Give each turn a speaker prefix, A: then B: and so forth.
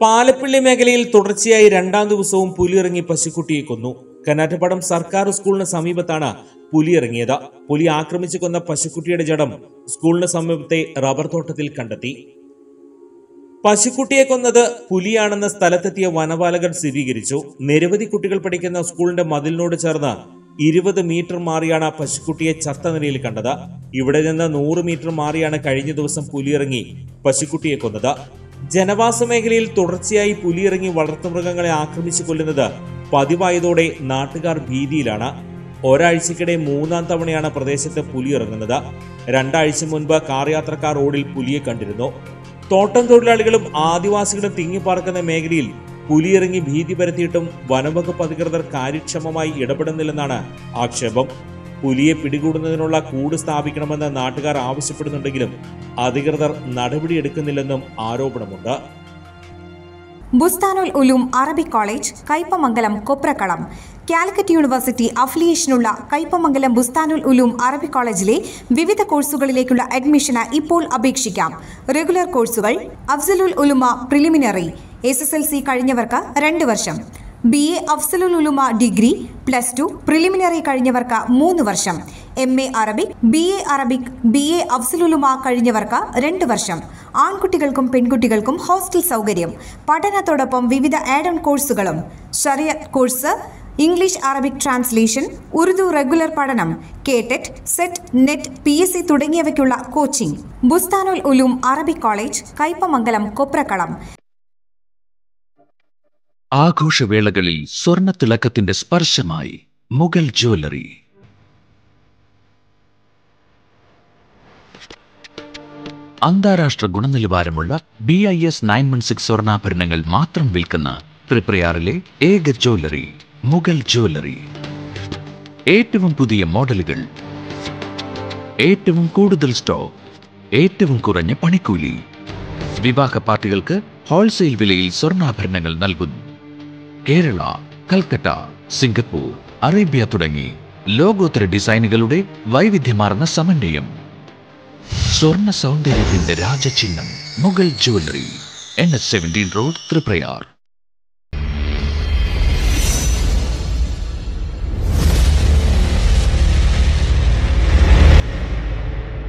A: പാലപ്പിള്ളി മേഖലയിൽ തുടർച്ചയായി രണ്ടാം ദിവസവും പുലിയിറങ്ങി പശുക്കുട്ടിയെ കൊന്നു. കനാറ്റപ്പാടം സർക്കാർ സ്കൂളിന് സമീപത്താണ് പുലി ഇറങ്ങിയത് പുലി ആക്രമിച്ചു കൊന്ന പശുക്കുട്ടിയുടെ ജഡം സ്കൂളിന് സമീപത്തെ റബ്ബർ തോട്ടത്തിൽ കണ്ടെത്തി. പശുക്കുട്ടിയെ കൊന്നത് പുലിയാണെന്ന സ്ഥലത്തെത്തിയ വനപാലകർ സ്ഥിരീകരിച്ചു. നിരവധി കുട്ടികൾ പഠിക്കുന്ന സ്കൂളിന്റെ മതിലിനോട് ചേർന്ന് ഇരുപത് മീറ്റർ മാറിയാണ് പശുക്കുട്ടിയെ ചത്ത നിലയിൽ കണ്ടത്. ഇവിടെ നിന്ന് നൂറ് മീറ്റർ മാറിയാണ് കഴിഞ്ഞ ദിവസം പുലിയിറങ്ങി പശുക്കുട്ടിയെ കൊന്നത്. ജനവാസ മേഖലയിൽ തുടർച്ചയായി പുലിയിറങ്ങി വളർത്തുമൃഗങ്ങളെ ആക്രമിച്ചു കൊല്ലുന്നത് പതിവായതോടെ നാട്ടുകാർ ഭീതിയിലാണ്. ഒരാഴ്ചക്കിടെ മൂന്നാം തവണയാണ് പ്രദേശത്ത് പുലി ഇറങ്ങുന്നത് രണ്ടാഴ്ച മുൻപ് കാർ യാത്രക്കാർ റോഡിൽ പുലിയെ കണ്ടിരുന്നു. തോട്ടം തൊഴിലാളികളും ആദിവാസികളും തിങ്ങിപ്പാർക്കുന്ന മേഖലയിൽ പുലിയിറങ്ങി ഭീതി പരത്തിയിട്ടും വനംവകുപ്പ് അധികൃതർ കാര്യക്ഷമമായി ഇടപെടുന്നില്ലെന്നാണ് ആക്ഷേപം. പുലിയെ പിടികൂടുന്നതിനുള്ള കൂട് സ്ഥാപിക്കണമെന്ന് നാട്ടുകാർ ആവശ്യപ്പെടുന്നുണ്ടെങ്കിലും അധികൃതർ നടപടിയെടുക്കുന്നില്ലെന്നും ആരോപണമുണ്ട്.
B: Bustanul Uloom Arabic college Kaipamangalam Kopprakkalam. Calicut university അഫിലിയേഷനുള്ള Kaipamangalam Bustanul Uloom Arabic കോളേജിലെ വിവിധ കോഴ്സുകളിലേക്കുള്ള അഡ്മിഷന് ഇപ്പോൾ അപേക്ഷിക്കാം. റെഗുലർ കോഴ്സുകൾ Afzalul Ulama preliminary S S L C കഴിഞ്ഞവർക്ക് രണ്ട് വർഷം. B A Afzalul Ulama degree plus two preliminary കഴിഞ്ഞവർക്ക് മൂന്ന് വർഷം. M A Arabic B A Arabic B A Afzalulama കഴിഞ്ഞവർക്ക് രണ്ട് വർഷം. ആൺകുട്ടികൾക്കും പെൺകുട്ടികൾക്കും ഹോസ്റ്റൽ സൗകര്യം. പഠനത്തോടൊപ്പം വിവിധ ആഡ് ഓൺ കോഴ്സുകളും ഷറിയ course English Arabic translation Urdu regular പഠനം KTET SET NET P S C തുടങ്ങിയവയ്ക്കുള്ള coaching Bustanul Uloom Arabic college Kaipamangalam Kopprakkalam.
C: ആഘോഷവേളകളിൽ സ്വർണത്തിളക്കത്തിന്റെ സ്പർശമായി മുഗൾ ജ്വല്ലറി. അന്താരാഷ്ട്ര ഗുണനിലവാരമുള്ള B I S nine one six സ്വർണാഭരണങ്ങൾ മാത്രം വിൽക്കുന്ന ത്രിപ്രയാറിലെ ഏക ജ്വല്ലറി മുഗൾ ജ്വല്ലറി. ഏറ്റവും പുതിയ മോഡലുകൾ. ഏറ്റവും കൂടുതൽ സ്റ്റോക്ക്. ഏറ്റവും കുറഞ്ഞ പണിക്കൂലി. വിവാഹ പാർട്ടികൾക്ക് ഹോൾസെയിൽ വിലയിൽ സ്വർണാഭരണങ്ങൾ നൽകുന്നു. കേരള കൽക്കട്ട സിംഗപ്പൂർ അറേബ്യ തുടങ്ങി ലോകോത്തര ഡിസൈനുകളുടെ വൈവിധ്യമാർന്ന സമന്വയം. സ്വർണ സൗന്ദര്യത്തിന്റെ രാജചിഹ്നം Mughal jewellery N S seventeen road Triprayar